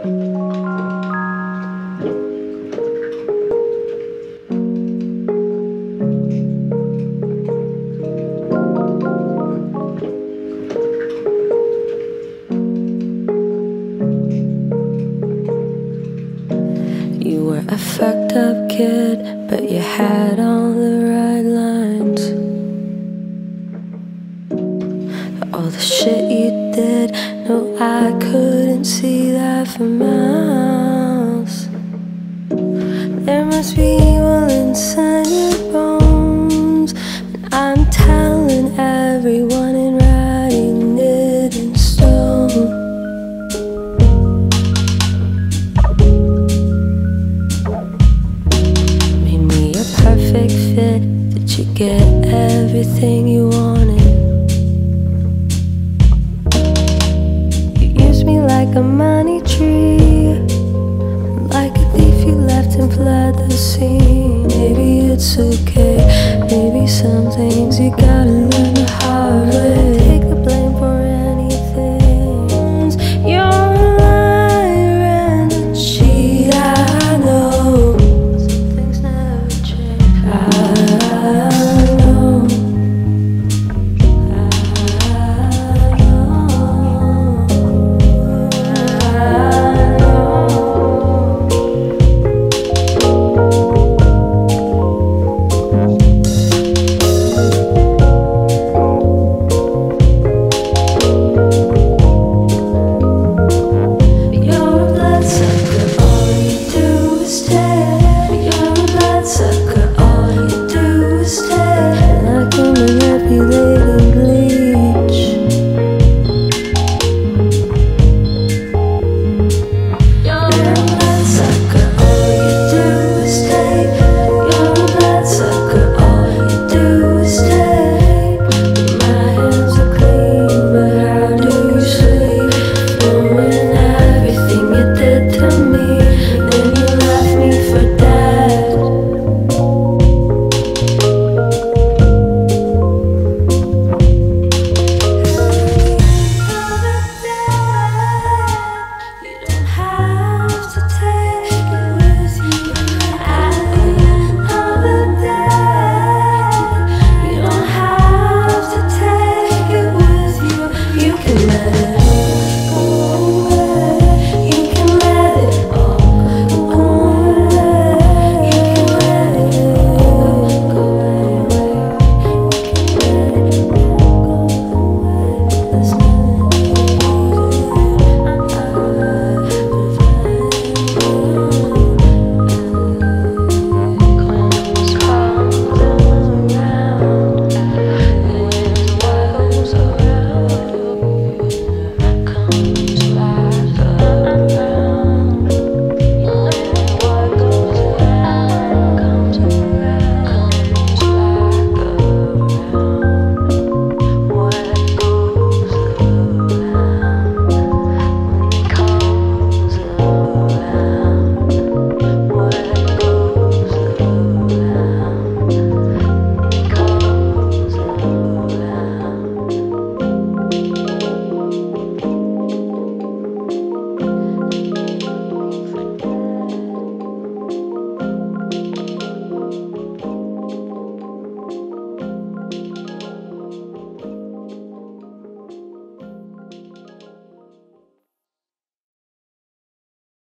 You were a fucked up kid, but you had all the right lines. All the shit you did, no, I couldn't see that for miles. There must be evil inside your bones, and I'm telling everyone and writing it in stone. Made me a perfect fit. Did you get everything you wanted? Like a money tree, like a thief you left and fled the scene. Maybe it's okay. Maybe some things you gotta